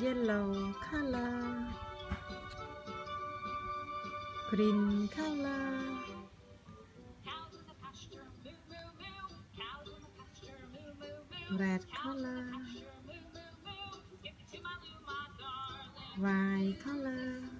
Yellow color green color red color white color